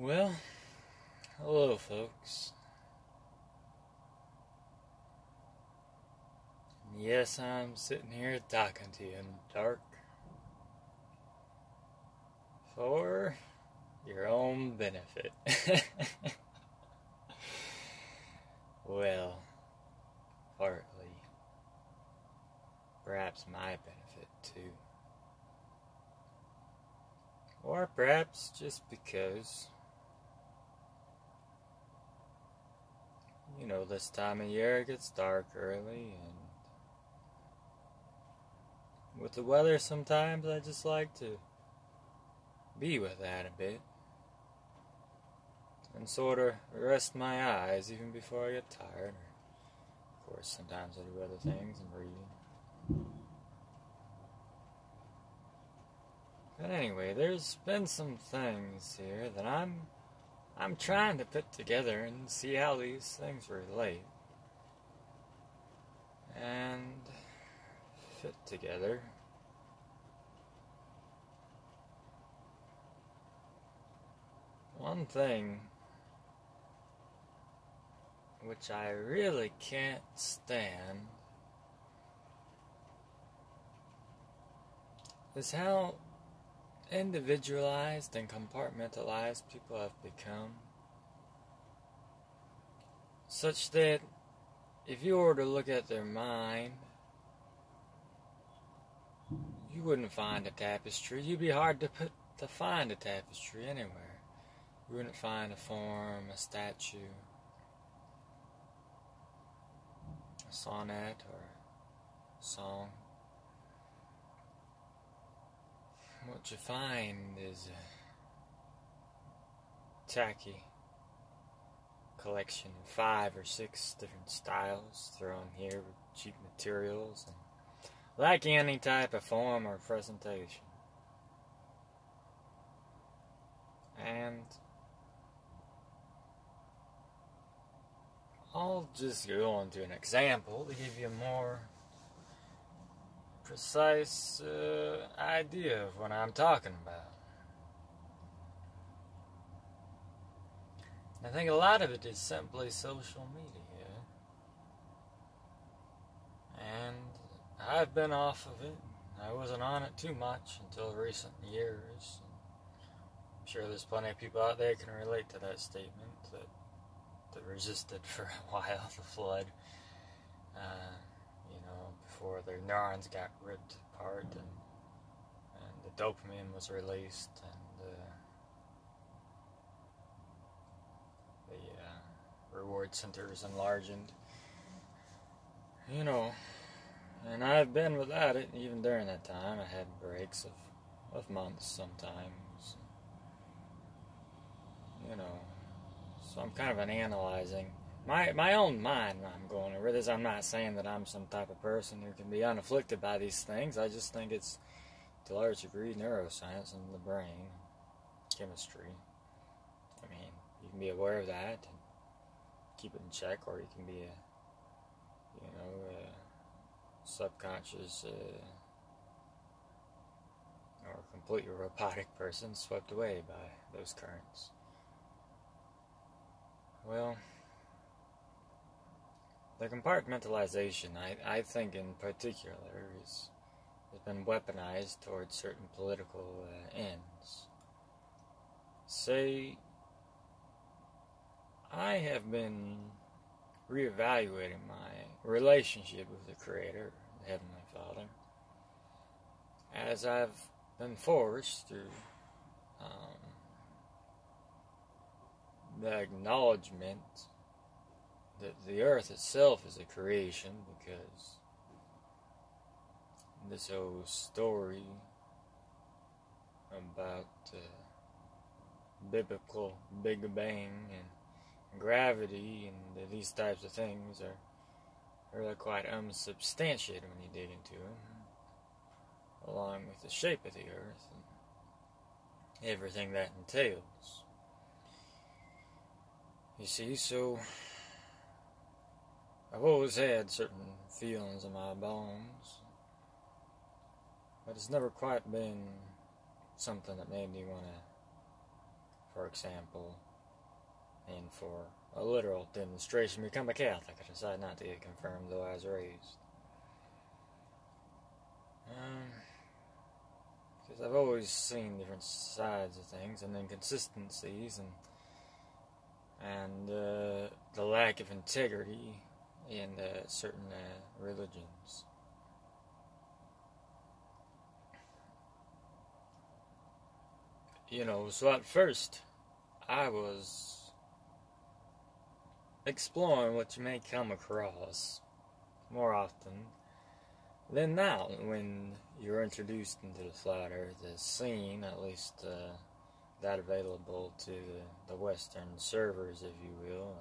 Well, hello, folks. Yes, I'm sitting here talking to you in the dark for your own benefit. well, partly. Perhaps my benefit, too. Or perhaps just because. You know, this time of year it gets dark early, and with the weather, sometimes I just like to be with that a bit and sort of rest my eyes even before I get tired. Of course, sometimes I do other things and reading. But anyway, there's been some things here that I'm I'm trying to put together and see how these things relate and fit together. One thing which I really can't stand is how individualized and compartmentalized people have become. Such that if you were to look at their mind, you wouldn't find a tapestry. You'd be hard to put to find a tapestry anywhere. You wouldn't find a form, a statue, a sonnet, or a song. What you find is a tacky collection of five or six different styles thrown here with cheap materials and lacking any type of form or presentation. And I'll just go on to an example to give you more precise uh, idea of what I'm talking about. I think a lot of it is simply social media. And I've been off of it. I wasn't on it too much until recent years. I'm sure there's plenty of people out there can relate to that statement that that resisted for a while the flood. Uh, before their neurons got ripped apart and, and the dopamine was released and uh, the uh, reward centers enlarged. You know, and I've been without it even during that time. I had breaks of, of months sometimes. You know, so I'm kind of an analyzing my my own mind I'm going over this. I'm not saying that I'm some type of person who can be unafflicted by these things. I just think it's to a large degree neuroscience and the brain, chemistry. I mean, you can be aware of that and keep it in check, or you can be a you know a subconscious uh, or completely robotic person swept away by those currents. Well. The compartmentalization, I, I think in particular, is, has been weaponized towards certain political uh, ends. Say, I have been reevaluating my relationship with the Creator, the Heavenly Father, as I've been forced through um, the acknowledgement that the earth itself is a creation because this whole story about biblical Big Bang and gravity and these types of things are really quite unsubstantiated when you dig into them, along with the shape of the earth and everything that entails. You see, so I've always had certain feelings in my bones, but it's never quite been something that made me want to for example, and for a literal demonstration, become a Catholic. I decided not to get confirmed, though I was raised. Um, Because I've always seen different sides of things and inconsistencies and and uh, the lack of integrity in uh, certain uh, religions. You know, so at first I was exploring what you may come across more often than now when you're introduced into the flat earth the scene, at least uh, that available to the, the Western servers, if you will.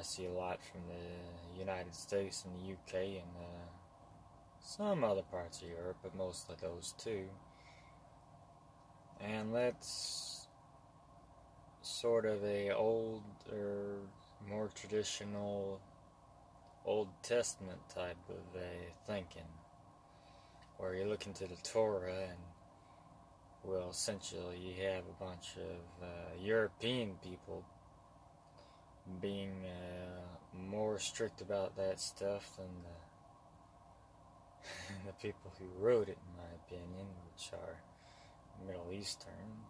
I see a lot from the United States and the UK and uh, some other parts of Europe, but mostly those two. And that's sort of a old or more traditional Old Testament type of a thinking, where you look into the Torah and well, essentially, you have a bunch of uh, European people being uh, more strict about that stuff than the, the people who wrote it, in my opinion, which are Middle Eastern.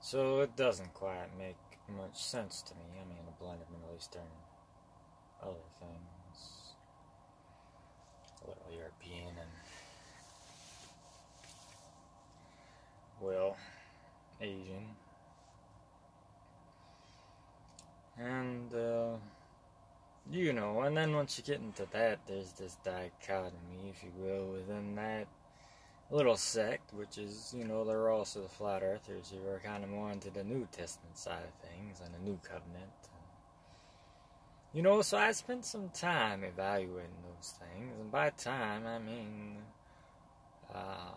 So it doesn't quite make much sense to me. I mean, a blend of Middle Eastern other things, a little European and well, Asian. And, uh, you know, and then once you get into that, there's this dichotomy, if you will, within that little sect, which is, you know, they're also the flat earthers who are kind of more into the New Testament side of things and the New Covenant. You know, so I spent some time evaluating those things, and by time, I mean, uh,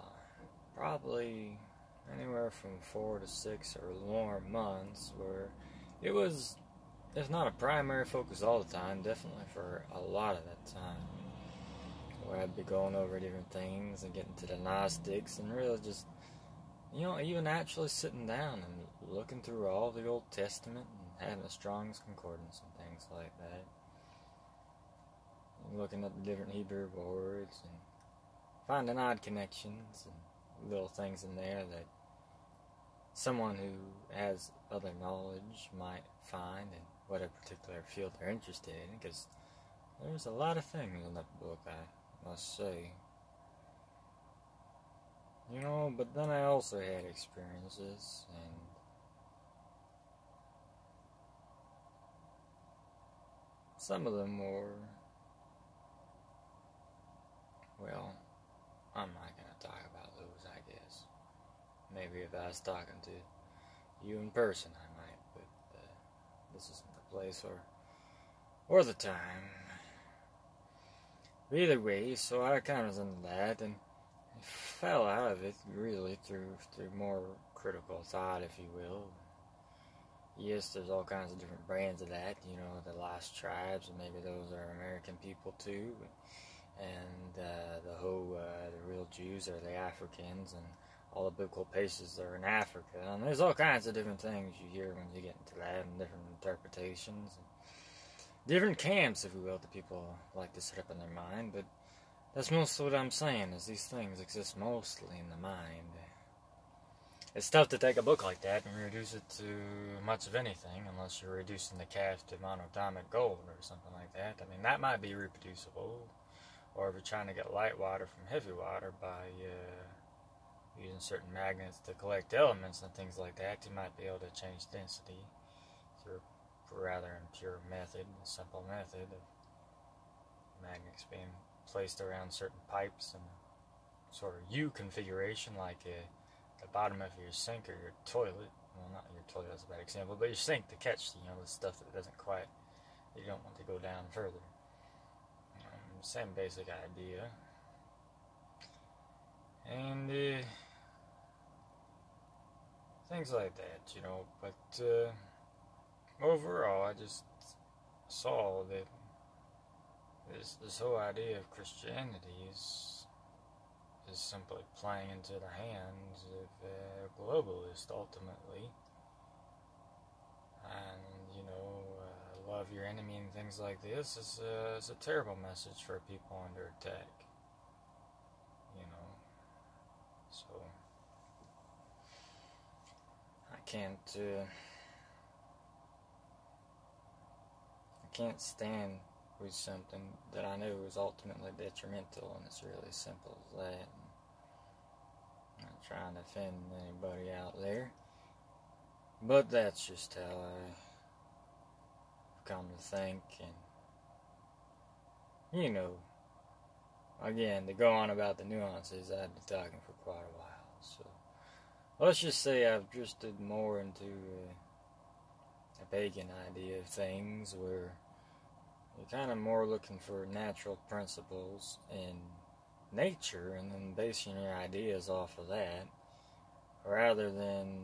probably anywhere from four to six or more months where it was, if not a primary focus all the time, definitely for a lot of that time. Where I'd be going over different things and getting to the Gnostics and really just, you know, even actually sitting down and looking through all the Old Testament and having a Strong's Concordance and things like that. And looking at the different Hebrew words and finding odd connections and little things in there that someone who has other knowledge might find in a particular field they're interested in because there's a lot of things in that book I must say. You know but then I also had experiences and some of them were well I'm not gonna talk about those I guess. Maybe if I was talking to you in person, I might, but uh, this the place or or the time. But either way, so I kind of was into that and fell out of it really through through more critical thought, if you will. Yes, there's all kinds of different brands of that. You know, the Lost Tribes, and maybe those are American people too. And uh, the whole uh, the real Jews are the Africans, and all the biblical places are in Africa. And there's all kinds of different things you hear when you get into that and different interpretations. And different camps, if you will, that people like to set up in their mind. But that's mostly what I'm saying, is these things exist mostly in the mind. It's tough to take a book like that and reduce it to much of anything, unless you're reducing the calf to monatomic gold or something like that. I mean, that might be reproducible. Or if you're trying to get light water from heavy water by uh, using certain magnets to collect elements and things like that, you might be able to change density through a rather impure method, a simple method of magnets being placed around certain pipes and sort of U configuration, like a, the bottom of your sink or your toilet. Well, not your toilet, that's a bad example, but your sink to catch, you know, the stuff that doesn't quite, you don't want to go down further. Um, same basic idea. And, uh, things like that, you know. But uh, overall, I just saw that this this whole idea of Christianity is is simply playing into the hands of uh, globalist ultimately. And, you know, uh, love your enemy and things like this is a, is a terrible message for people under attack. You know, so I can't, uh, I can't stand with something that I know is ultimately detrimental, and it's really simple as that. I'm not trying to offend anybody out there, but that's just how I've come to think, and you know, again, to go on about the nuances, I've been talking for quite a while, so let's just say I've drifted more into uh, a pagan idea of things where you're kind of more looking for natural principles in nature and then basing your ideas off of that rather than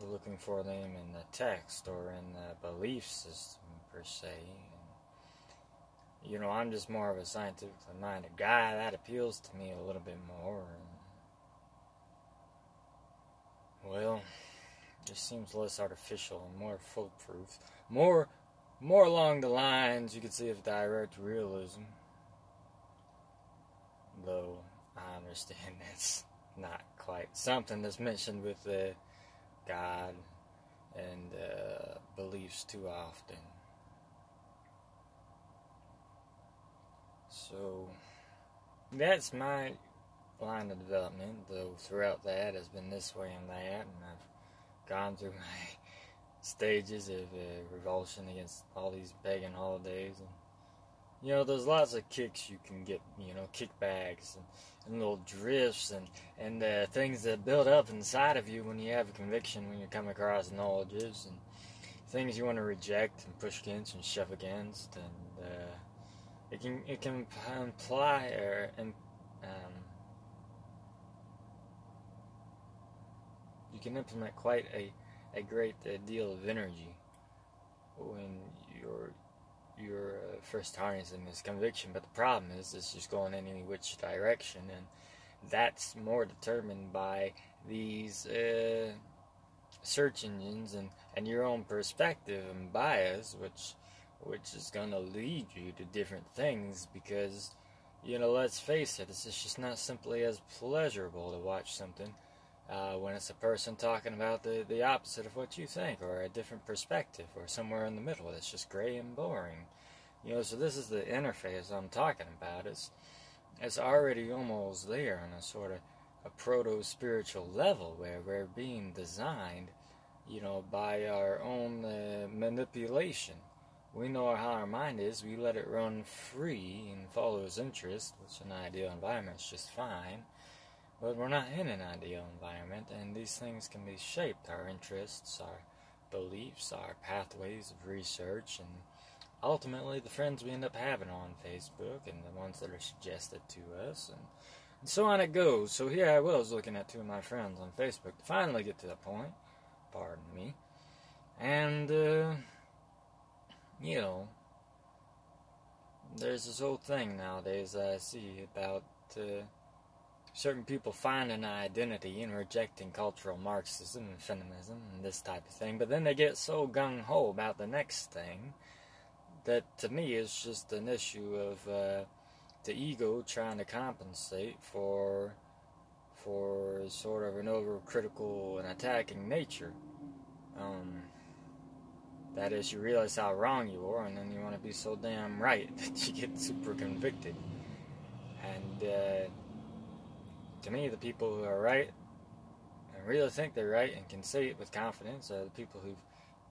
looking for them in the text or in the belief system per se. You know, I'm just more of a scientifically minded guy. That appeals to me a little bit more. And, well, just seems less artificial and more foolproof. More more along the lines you could see of direct realism. Though I understand that's not quite something that's mentioned with uh, God and uh, beliefs too often. So that's my of development, though throughout that has been this way and that, and I've gone through my stages of uh, revulsion against all these pagan holidays. And, you know, there's lots of kicks you can get, you know, kickbacks and, and little drifts and, and uh, things that build up inside of you when you have a conviction, when you come across knowledges and things you want to reject and push against and shove against. And uh, it can it can imply or um, can implement quite a a great uh, deal of energy when you're you're uh, first harnessing this conviction. But the problem is, it's just going any which direction, and that's more determined by these uh, search engines and, and your own perspective and bias, which which is going to lead you to different things because you know let's face it it's just not simply as pleasurable to watch something uh, when it's a person talking about the, the opposite of what you think, or a different perspective, or somewhere in the middle that's just gray and boring. You know, so this is the interface I'm talking about. It's, it's already almost there on a sort of a proto spiritual level where we're being designed, you know, by our own uh, manipulation. We know how our mind is, we let it run free and follow its interest, which an ideal environment is just fine. But we're not in an ideal environment, and these things can be shaped our interests, our beliefs, our pathways of research, and ultimately the friends we end up having on Facebook and the ones that are suggested to us, and, and so on it goes. So here I was looking at two of my friends on Facebook to finally get to the point, pardon me, and, uh, you know, there's this whole thing nowadays that I see about. Uh, certain people find an identity in rejecting cultural Marxism and feminism and this type of thing, but then they get so gung ho about the next thing that to me is just an issue of uh, the ego trying to compensate for for sort of an overcritical and attacking nature. Um, that is, you realize how wrong you are, and then you want to be so damn right that you get super convicted. And uh, to me, the people who are right and really think they're right and can say it with confidence are the people who've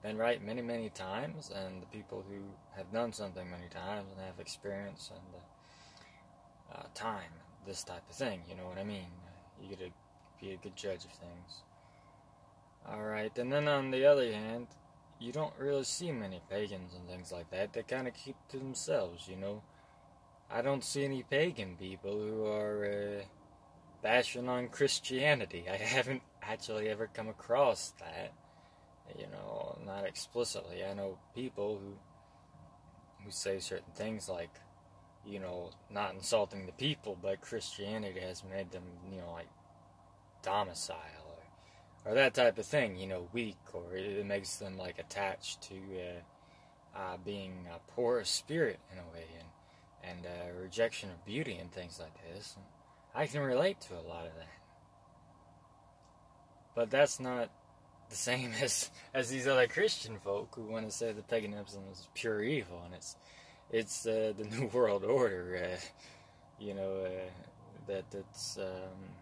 been right many, many times, and the people who have done something many times and have experience and uh, uh, time, this type of thing. You know what I mean? You get to be a good judge of things. All right, and then on the other hand, you don't really see many pagans and things like that. They kind of keep to themselves, you know. I don't see any pagan people who are. Uh, bashing on Christianity. I haven't actually ever come across that. You know, not explicitly. I know people who who say certain things like, you know, not insulting the people, but Christianity has made them, you know, like domicile or or that type of thing, you know, weak, or it, makes them like attached to uh, uh, being a poor spirit in a way, and and uh, rejection of beauty and things like this. And I can relate to a lot of that, but that's not the same as as these other Christian folk who want to say that paganism is pure evil, and it's it's uh, the New World Order, uh, you know, uh, that it's. Um,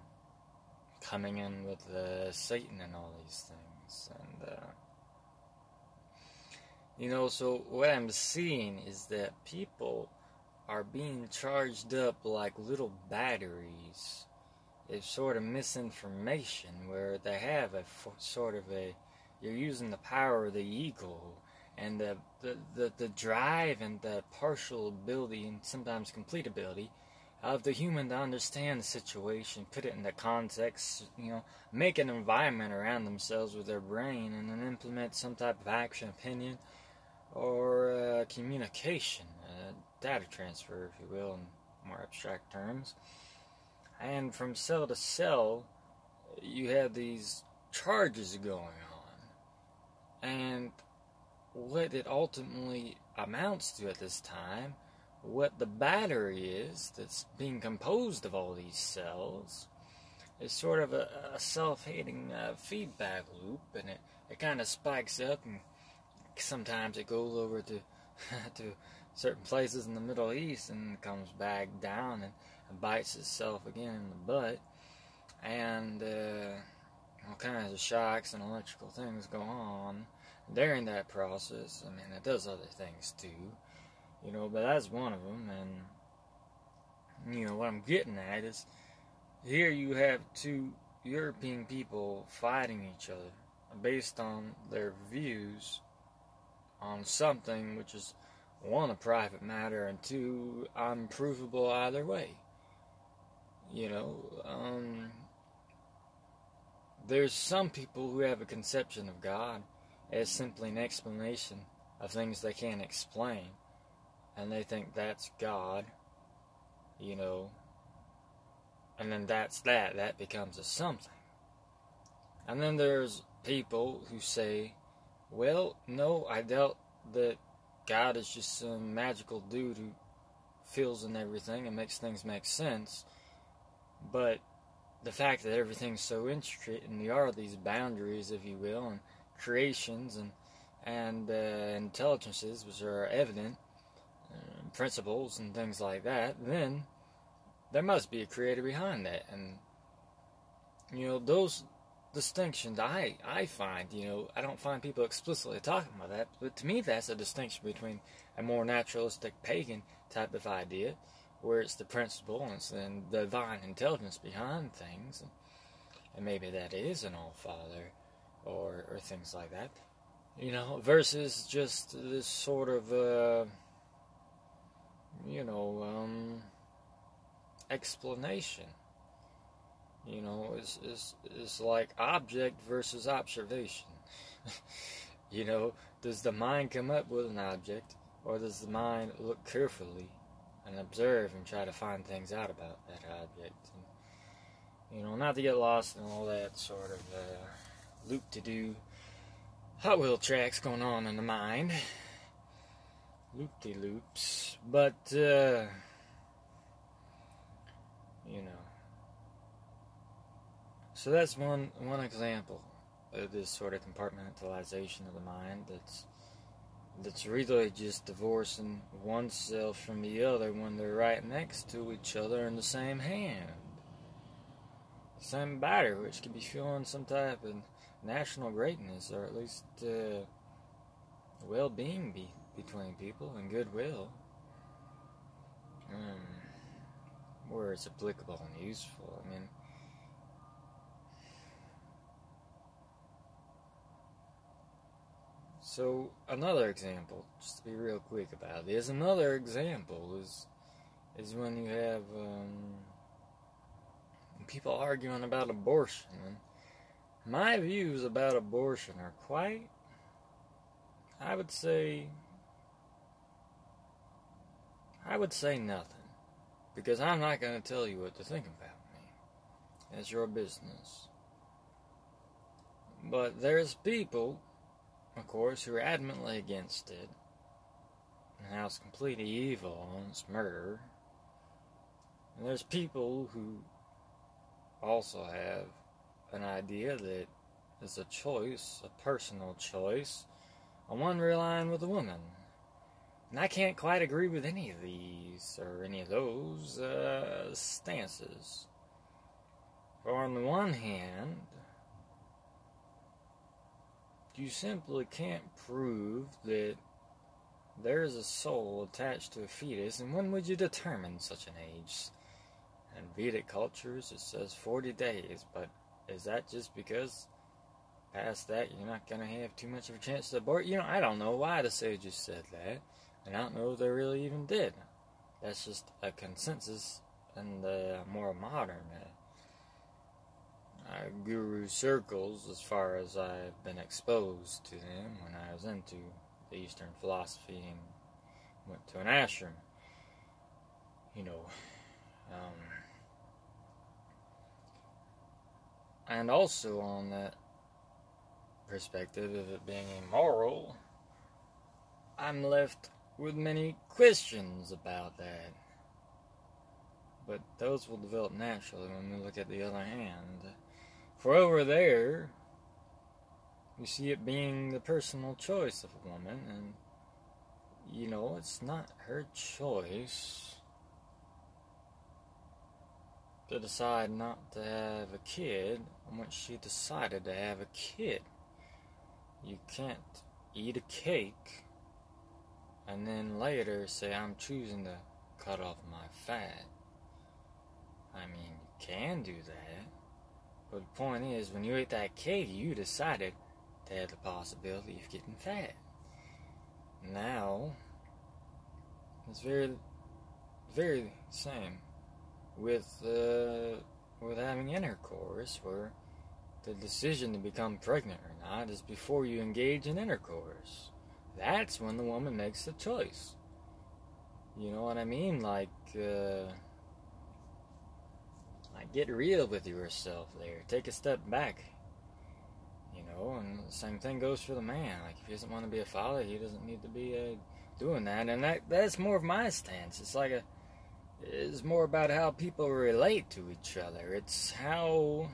coming in with uh, Satan and all these things. And, uh, you know, so what I'm seeing is that people are being charged up like little batteries. It's sort of misinformation where they have a sort of a, you're using the power of the eagle and the, the, the, the drive and the partial ability and sometimes complete ability of the human to understand the situation, put it in the context, you know, make an environment around themselves with their brain, and then implement some type of action, opinion, or uh, communication, data transfer, if you will, in more abstract terms. And from cell to cell, you have these charges going on. And what it ultimately amounts to at this time what the battery is that's being composed of all these cells is sort of a, a self-hating uh, feedback loop, and it, it kind of spikes up, and sometimes it goes over to to certain places in the Middle East and comes back down and, bites itself again in the butt, and uh, all kinds of shocks and electrical things go on during that process. I mean, it does other things too you know, but that's one of them. And, you know, what I'm getting at is here you have two European people fighting each other based on their views on something which is one, a private matter, and two, unprovable either way. You know, um, there's some people who have a conception of God as simply an explanation of things they can't explain and they think that's God, you know, and then that's that, that becomes a something. And then there's people who say, well, no, I doubt that God is just some magical dude who fills in everything and makes things make sense. But the fact that everything's so intricate and there are these boundaries, if you will, and creations and and uh, intelligences which are evident, principles and things like that, then there must be a creator behind that. And, you know, those distinctions I, I find, you know, I don't find people explicitly talking about that, but to me that's a distinction between a more naturalistic pagan type of idea, where it's the principle and, the divine intelligence behind things, and, and maybe that is an all father or, or things like that, you know, versus just this sort of. Uh, you know, um, explanation. You know, it's, it's, it's like object versus observation. you know, does the mind come up with an object, or does the mind look carefully and observe and try to find things out about that object? And, you know, not to get lost in all that sort of uh, loop to do Hot Wheel tracks going on in the mind loop-de-loops, but, uh, you know. So that's one, one example of this sort of compartmentalization of the mind that's that's really just divorcing oneself from the other when they're right next to each other in the same hand. Same body, which could be feeling some type of national greatness or at least uh, well being be between people and goodwill. Um, where it's applicable and useful. I mean, so another example, just to be real quick about this, another example is is when you have um, people arguing about abortion. And my views about abortion are quite, I would say, I would say nothing. Because I'm not going to tell you what to think about me. It's your business. But there's people, of course, who are adamantly against it. And how it's completely evil and it's murder. And there's people who also have an idea that it's a choice, a personal choice, on one relying with a woman. And I can't quite agree with any of these or any of those uh, stances. For on the one hand, you simply can't prove that there is a soul attached to a fetus, and when would you determine such an age? In Vedic cultures, it says 40 days, but is that just because past that you're not going to have too much of a chance to abort? You know, I don't know why the sages said that, and I don't know if they really even did. That's just a consensus in the more modern uh, uh, guru circles, as far as I've been exposed to them when I was into the Eastern philosophy and went to an ashram. You know, um, and also on that perspective of it being immoral, I'm left with many questions about that. But those will develop naturally when we look at the other hand. For over there, you see it being the personal choice of a woman, and you know, it's not her choice to decide not to have a kid once she decided to have a kid. You can't eat a cake and then later say, I'm choosing to cut off my fat. I mean, you can do that. But the point is, when you ate that cake, you decided to have the possibility of getting fat. Now, it's very, very same with uh, with having intercourse, where the decision to become pregnant or not is before you engage in intercourse. That's when the woman makes the choice. You know what I mean? Like, uh, get real with yourself there. Take a step back. You know, and the same thing goes for the man. Like, if he doesn't want to be a father, he doesn't need to be uh, doing that. And that that's more of my stance. It's like a, it's more about how people relate to each other. It's how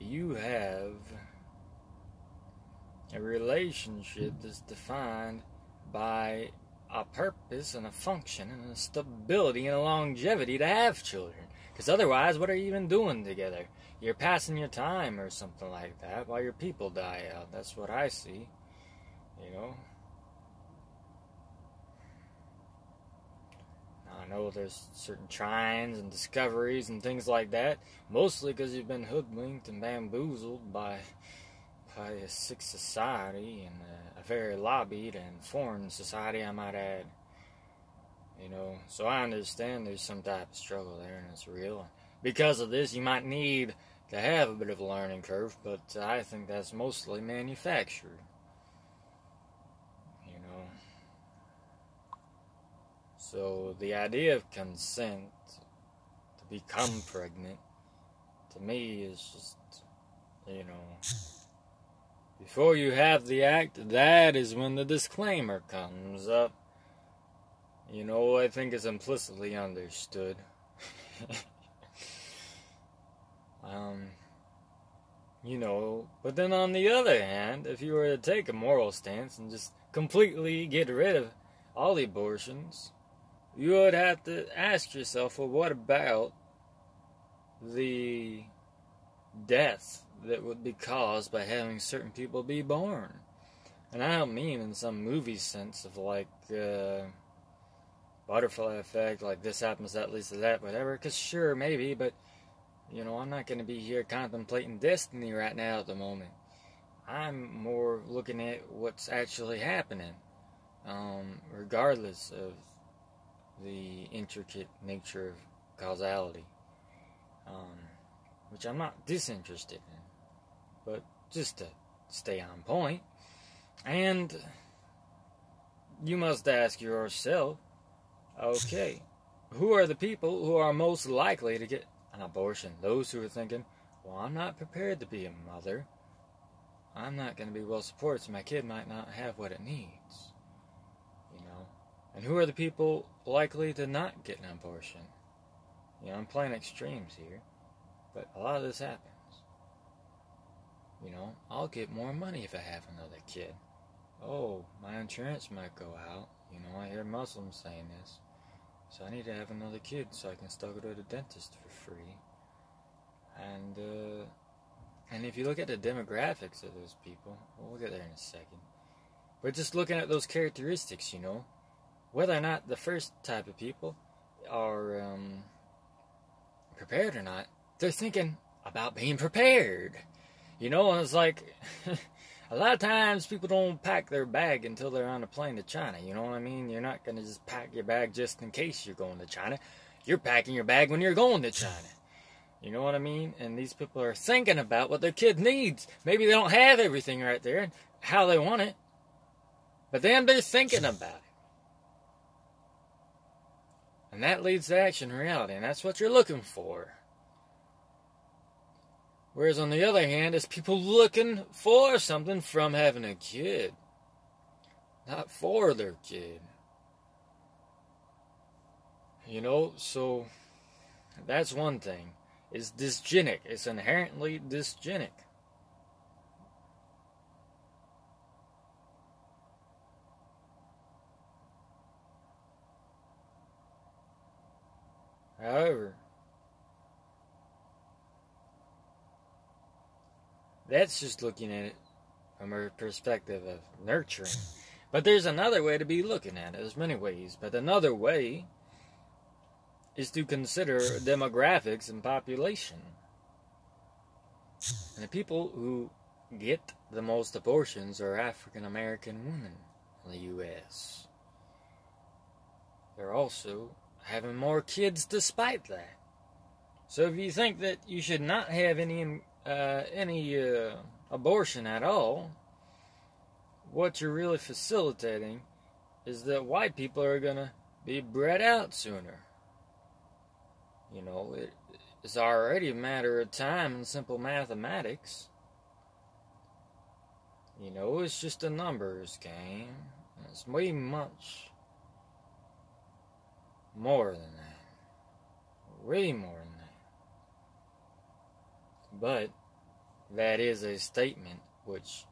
you have a relationship that's defined by a purpose and a function and a stability and a longevity to have children. Because otherwise, what are you even doing together? You're passing your time or something like that while your people die out. That's what I see. You know? I know there's certain trines and discoveries and things like that, mostly because you've been hoodwinked and bamboozled by by a sick society and a, a very lobbied and foreign society, I might add. You know, so I understand there's some type of struggle there and it's real. Because of this, you might need to have a bit of a learning curve, but I think that's mostly manufactured. You know. So the idea of consent to become pregnant to me is just, you know, before you have the act, that is when the disclaimer comes up. You know, I think it's implicitly understood. um, you know, but then on the other hand, if you were to take a moral stance and just completely get rid of all the abortions, you would have to ask yourself, well, what about the death that would be caused by having certain people be born? And I don't mean in some movie sense of like uh, butterfly effect, like this happens, that leads to that, whatever. Because sure, maybe, but you know, I'm not going to be here contemplating destiny right now at the moment. I'm more looking at what's actually happening, um, regardless of the intricate nature of causality, um, which I'm not disinterested in, but just to stay on point. And you must ask yourself okay, who are the people who are most likely to get an abortion? Those who are thinking, well, I'm not prepared to be a mother. I'm not going to be well supported, so my kid might not have what it needs. You know? And who are the people likely to not get an abortion? You know, I'm playing extremes here, but a lot of this happens. You know, I'll get more money if I have another kid. Oh, my insurance might go out. You know, I hear Muslims saying this. So I need to have another kid so I can still go to the dentist for free. And, uh, and if you look at the demographics of those people, well, get there in a second. But just looking at those characteristics, you know, whether or not the first type of people are um, prepared or not, they're thinking about being prepared. You know, and it's like a lot of times people don't pack their bag until they're on a plane to China. You know what I mean? You're not going to just pack your bag just in case you're going to China. You're packing your bag when you're going to China. You know what I mean? And these people are thinking about what their kid needs. Maybe they don't have everything right there and how they want it. But then they're thinking about it. And that leads to action reality, and that's what you're looking for. Whereas on the other hand, it's people looking for something from having a kid, not for their kid. You know, so that's one thing. It's dysgenic. It's inherently dysgenic. However, That's just looking at it from a perspective of nurturing. But there's another way to be looking at it. There's many ways. But another way is to consider demographics and population. And the people who get the most abortions are African American women in the U.S. They're also having more kids despite that. So if you think that you should not have any uh, any uh, abortion at all, what you're really facilitating is that white people are going to be bred out sooner. You know, it, it's already a matter of time and simple mathematics. You know, it's just a numbers game. It's way much more than that. Way more but that is a statement which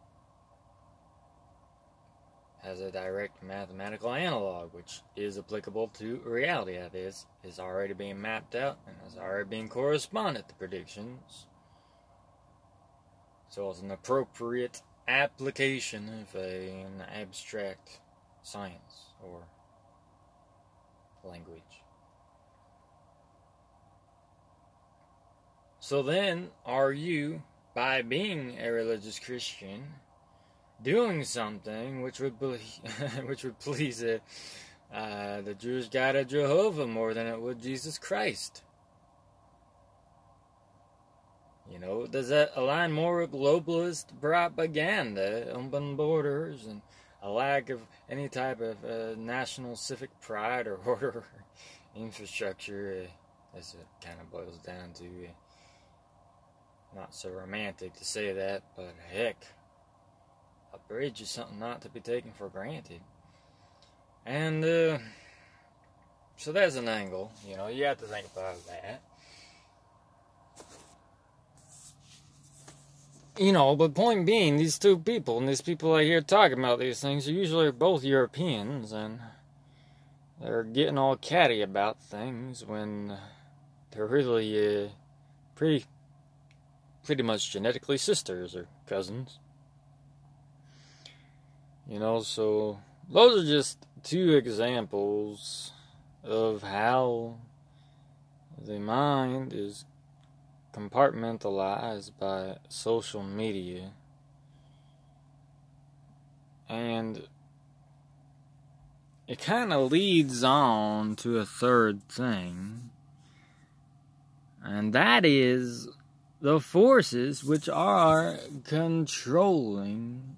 has a direct mathematical analog, which is applicable to reality. That is, is already being mapped out and is already being corresponded to predictions. So it's an appropriate application of a, an abstract science or language. So then, are you, by being a religious Christian, doing something which would which would please uh, uh, the Jewish God of Jehovah more than it would Jesus Christ? You know, does that align more with globalist propaganda, open borders, and a lack of any type of uh, national civic pride or order or infrastructure, uh, as it kind of boils down to? Not so romantic to say that, but heck, a bridge is something not to be taken for granted. And, uh, so there's an angle, you know, you have to think about that. You know, but point being, these two people and these people I hear talking about these things are usually both Europeans, and they're getting all catty about things when they're really uh, pretty pretty much genetically sisters or cousins. You know, so those are just two examples of how the mind is compartmentalized by social media. And it kind of leads on to a third thing, and that is the forces which are controlling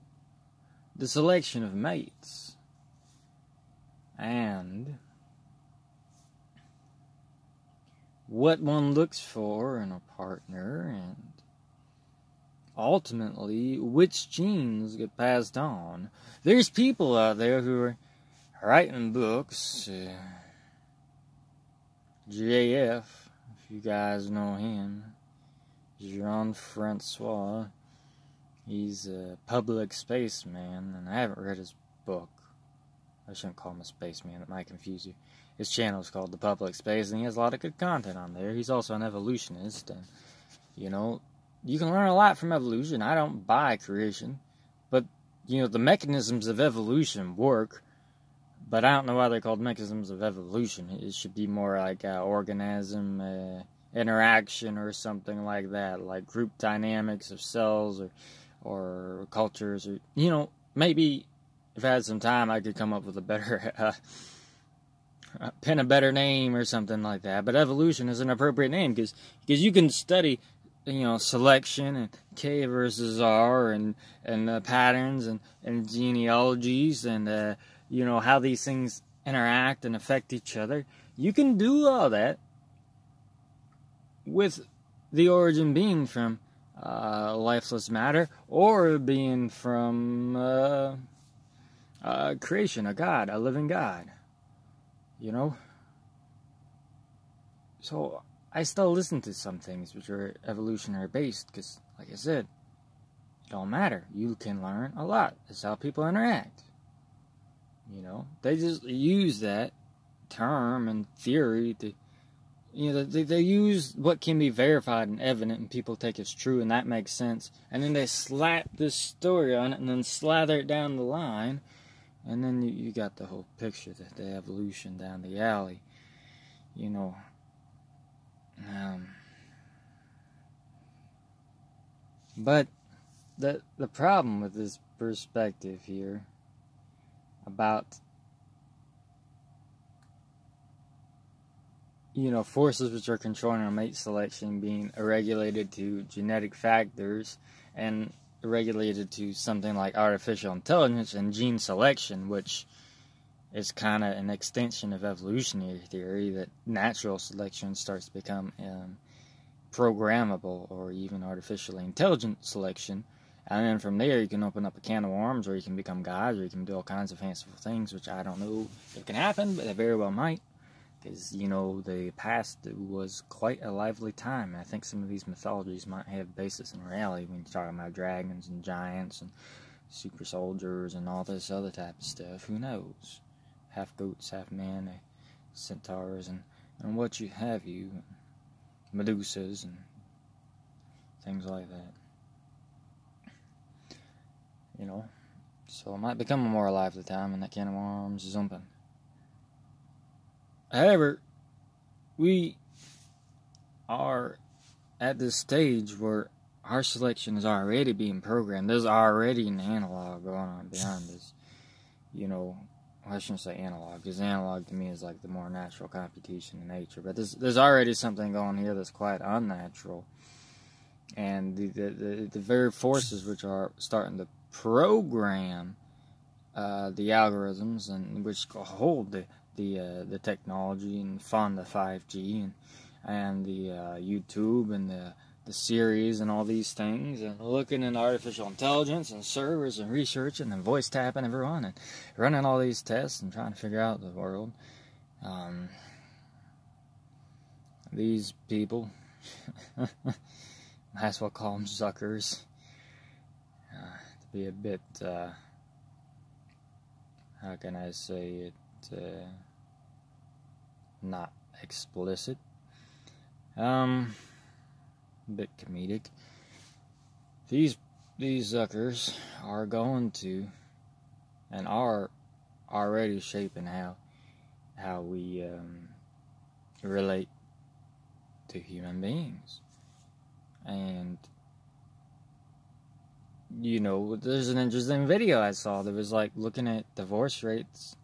the selection of mates and what one looks for in a partner and ultimately which genes get passed on. There's people out there who are writing books. Uh, JF, if you guys know him, Jean Francois. He's a public spaceman, and I haven't read his book. I shouldn't call him a spaceman, it might confuse you. His channel is called The Public Space, and he has a lot of good content on there. He's also an evolutionist, and, you know, you can learn a lot from evolution. I don't buy creation, but, you know, the mechanisms of evolution work, but I don't know why they're called mechanisms of evolution. It should be more like uh, organism uh, interaction or something like that, like group dynamics of cells or or cultures, or you know, maybe if I had some time, I could come up with a better, uh, pin a better name or something like that. But evolution is an appropriate name because because you can study, you know, selection and K versus R and and uh, patterns and and genealogies and uh, you know how these things interact and affect each other. You can do all that with the origin being from uh, lifeless matter or being from uh, uh, creation, a God, a living God. You know? So I still listen to some things which are evolutionary based because, like I said, it don't matter. You can learn a lot. It's how people interact. You know? They just use that term and theory to you know they, they use what can be verified and evident and people take as true and that makes sense. And then they slap this story on it and then slather it down the line. And then you, you got the whole picture the, the evolution down the alley you know. Um, but the the problem with this perspective here about you know, forces which are controlling our mate selection being regulated to genetic factors and regulated to something like artificial intelligence and gene selection, which is kind of an extension of evolutionary theory that natural selection starts to become um, programmable or even artificially intelligent selection. And then from there, you can open up a can of worms, or you can become gods, or you can do all kinds of fanciful things, which I don't know if can happen, but it very well might because you know the past was quite a lively time. I think some of these mythologies might have basis in reality when you're talking about dragons and giants and super soldiers and all this other type of stuff. Who knows? Half goats, half men, eh, centaurs, and and what you have you, Medusas and things like that. You know, so it might become a more lively time, and that can of worms is open. However, we are at this stage where our selection is already being programmed. There's already an analog going on behind this. You know, I shouldn't say analog, because analog to me is like the more natural computation in nature. But there's there's already something going here that's quite unnatural, and the the, the, the very forces which are starting to program uh, the algorithms and which hold the the uh, the technology and fund the 5G and and the uh, YouTube and the the series and all these things and looking at artificial intelligence and servers and research and voice tapping everyone and running all these tests and trying to figure out the world. Um, these people, might as well call them suckers, uh, to be a bit, uh, how can I say it? Uh, not explicit. Um, a bit comedic. These these suckers are going to and are already shaping how how we um, relate to human beings. And you know, there's an interesting video I saw that was like looking at divorce rates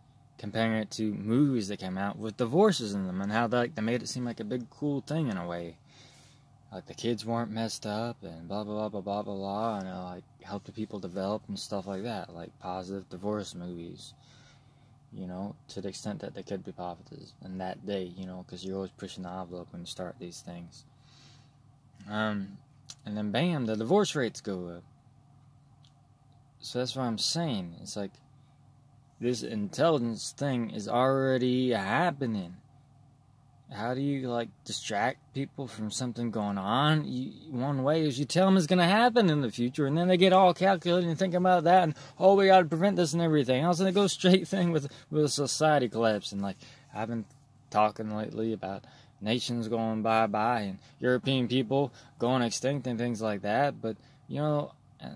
comparing it to movies that came out with divorces in them and how like they made it seem like a big cool thing in a way. Like the kids weren't messed up and blah blah blah blah blah blah blah and uh, like helped the people develop and stuff like that, like positive divorce movies. You know, to the extent that they could be positive in that day, you know, because you're always pushing the envelope when you start these things. Um, and then bam, the divorce rates go up. So that's what I'm saying. It's like this intelligence thing is already happening. How do you like distract people from something going on? You, one way is you tell them it's going to happen in the future, and then they get all calculated and thinking about that, and oh, we got to prevent this and everything. else, and it goes straight thing with with society collapsing. Like I've been talking lately about nations going bye bye and European people going extinct and things like that. But you know,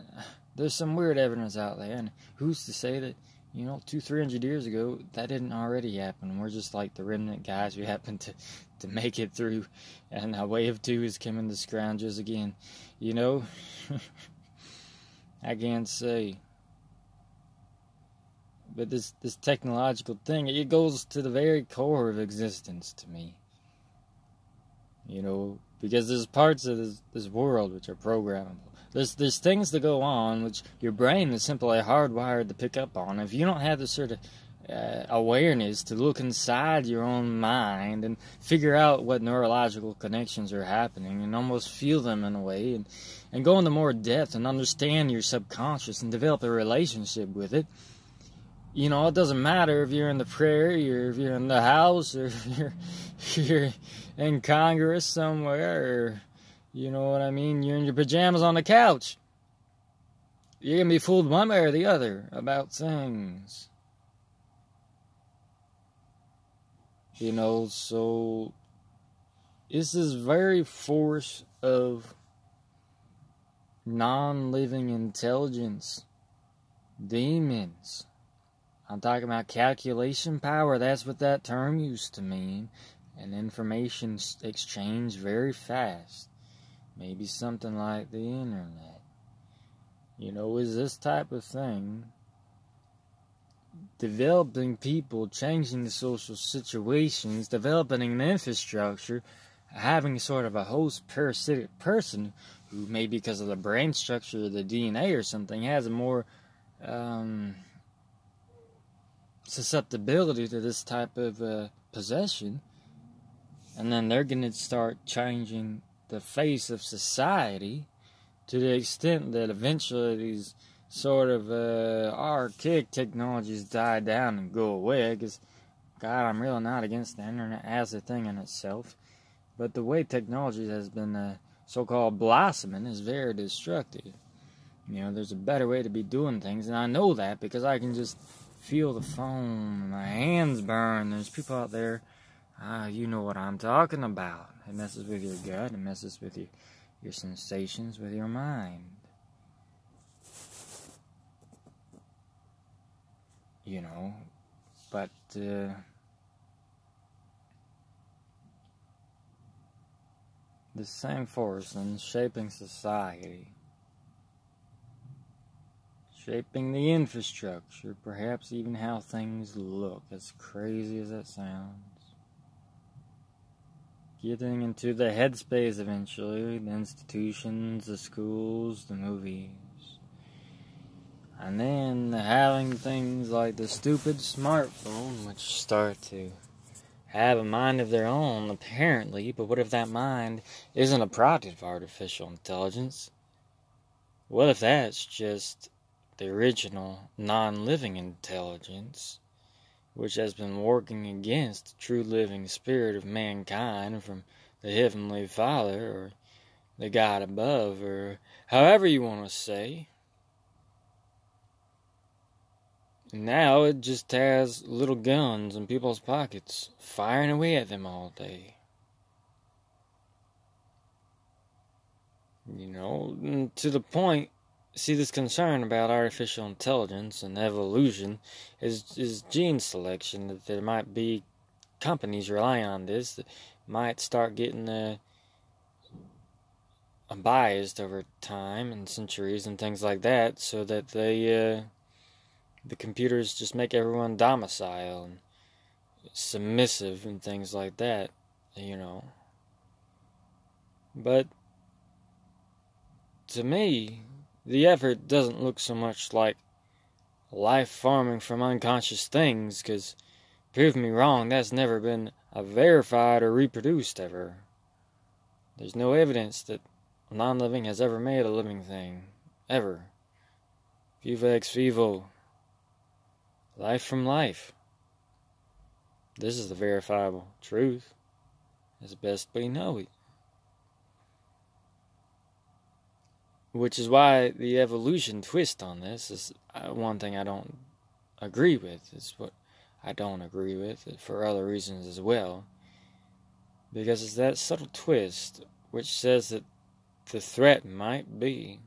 there's some weird evidence out there, and who's to say that you know, two, three hundred years ago, that didn't already happen. We're just like the remnant guys who happened to, to make it through, and a wave two is coming to scroungers again. You know, I can't say. But this this technological thing, it goes to the very core of existence to me. You know, because there's parts of this, this world which are programmable there's there's things that go on which your brain is simply hardwired to pick up on. If you don't have the sort of uh, awareness to look inside your own mind and figure out what neurological connections are happening and almost feel them in a way and, and go into more depth and understand your subconscious and develop a relationship with it. You know, it doesn't matter if you're in the prairie or if you're in the house or if you're, you're in Congress somewhere or you know what I mean? You're in your pajamas on the couch. You're going to be fooled one way or the other about things. You know, so it's this very force of non living intelligence, demons. I'm talking about calculation power. That's what that term used to mean. And information exchange very fast. Maybe something like the internet. You know, is this type of thing developing people, changing the social situations, developing an infrastructure, having sort of a host parasitic person who maybe because of the brain structure of the DNA or something has a more um, susceptibility to this type of uh, possession, and then they're going to start changing the face of society to the extent that eventually these sort of uh, archaic technologies die down and go away. Because, God, I'm really not against the internet as a thing in itself. But the way technology has been uh, so called blossoming is very destructive. You know, there's a better way to be doing things, and I know that because I can just feel the phone, my hands burn. There's people out there, ah, you know what I'm talking about. It messes with your gut. It messes with your, your sensations, with your mind. You know, but uh, the same force in shaping society, shaping the infrastructure, perhaps even how things look, as crazy as that sounds getting into the headspace eventually the institutions, the schools, the movies. And then having things like the stupid smartphone, which start to have a mind of their own, apparently. But what if that mind isn't a product of artificial intelligence? What if that's just the original non living intelligence? Which has been working against the true living spirit of mankind from the Heavenly Father or the God above, or however you want to say. Now it just has little guns in people's pockets, firing away at them all day. You know, mm, to the point see this concern about artificial intelligence and evolution is is gene selection that there might be companies relying on this that might start getting uh, biased over time and centuries and things like that so that they uh, the computers just make everyone domicile and submissive and things like that you know. But to me the effort doesn't look so much like life farming from unconscious things, because prove me wrong, that's never been verified or reproduced ever. There's no evidence that non living has ever made a living thing. Ever. Viva ex vivo. Life from life. This is the verifiable truth, as best we know it. Which is why the evolution twist on this is uh, one thing I don't agree with. It's what I don't agree with for other reasons as well. Because it's that subtle twist which says that the threat might be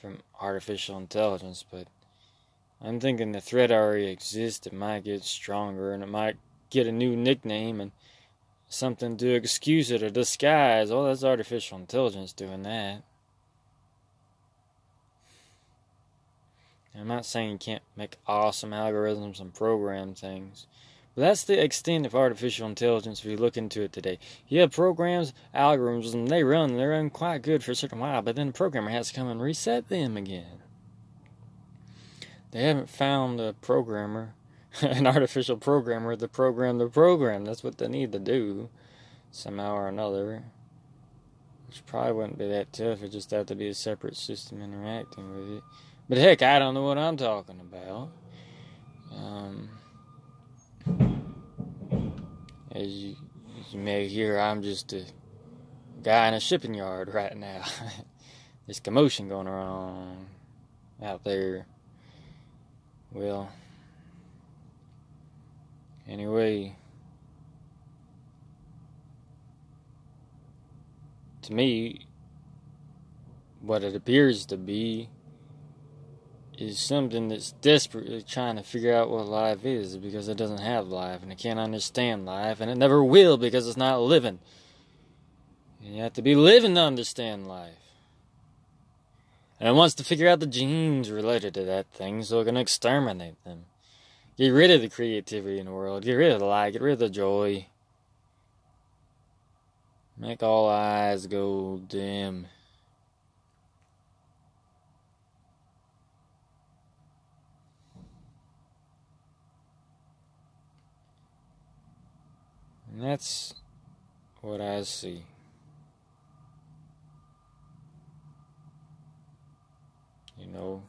from artificial intelligence, but I'm thinking the threat already exists. It might get stronger and it might get a new nickname and something to excuse it or disguise. Oh, that's artificial intelligence doing that. I'm not saying you can't make awesome algorithms and program things. But that's the extent of artificial intelligence if you look into it today. You have programs, algorithms, and they run, they run quite good for a certain while, but then the programmer has to come and reset them again. They haven't found a programmer, an artificial programmer, to program the program. That's what they need to do, somehow or another. Which probably wouldn't be that tough. It just had to be a separate system interacting with it. But heck, I don't know what I'm talking about. Um, as you, as you may hear, I'm just a guy in a shipping yard right now. There's commotion going on out there. Well, anyway, to me, what it appears to be is something that's desperately trying to figure out what life is because it doesn't have life and it can't understand life and it never will because it's not living. And you have to be living to understand life. And it wants to figure out the genes related to that thing so it can exterminate them. Get rid of the creativity in the world. Get rid of the light. Get rid of the joy. Make all eyes go dim. And that's what I see. You know,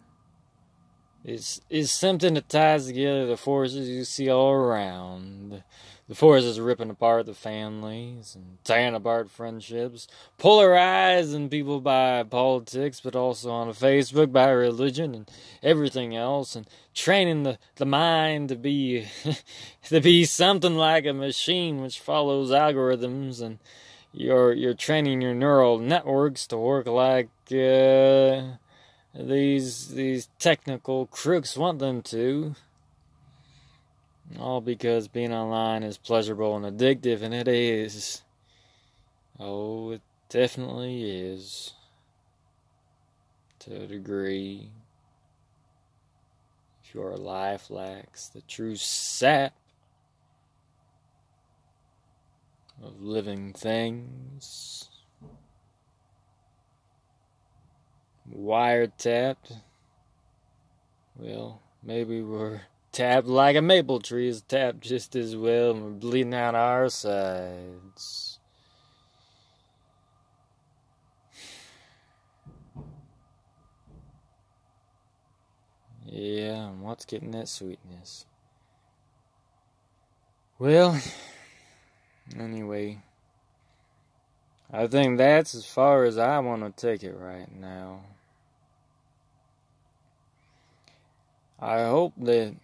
it's, it's something that ties together the forces you see all around. The force is ripping apart the families and tearing apart friendships, polarizing people by politics, but also on Facebook by religion and everything else, and training the, the mind to be to be something like a machine which follows algorithms, and you're you're training your neural networks to work like. Uh, these these technical crooks want them to. All because being online is pleasurable and addictive, and it is. Oh, it definitely is. To a degree. If your life lacks the true sap of living things, wiretapped, well, maybe we're tapped like a maple tree is tapped just as well, and we're bleeding out our sides. Yeah, and what's getting that sweetness? Well, anyway, I think that's as far as I want to take it right now. I hope that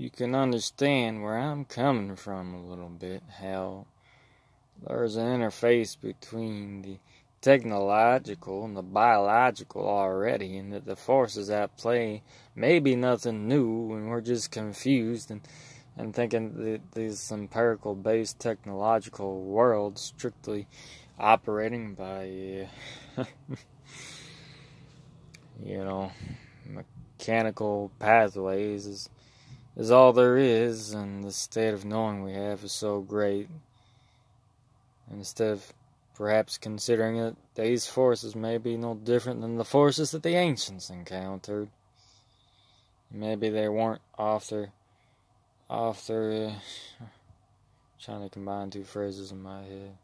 you can understand where I'm coming from a little bit, how there's an interface between the technological and the biological already, and that the forces at play may be nothing new, and we're just confused and and thinking that this empirical based technological world strictly operating by uh, you know mechanical pathways is is all there is, and the state of knowing we have is so great. And instead of perhaps considering it, these forces may be no different than the forces that the ancients encountered, maybe they weren't off their off their uh, trying to combine two phrases in my head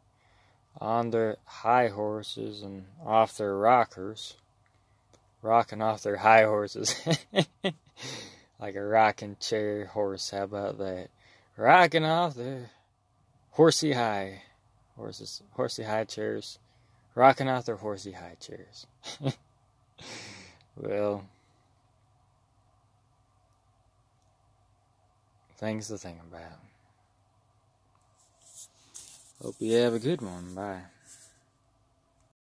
on their high horses and off their rockers, rocking off their high horses. like a rocking chair horse, how about that? Rocking off their horsey high horses, horsey high chairs, rocking off their horsey high chairs. well, things to think about. Hope you have a good one. Bye.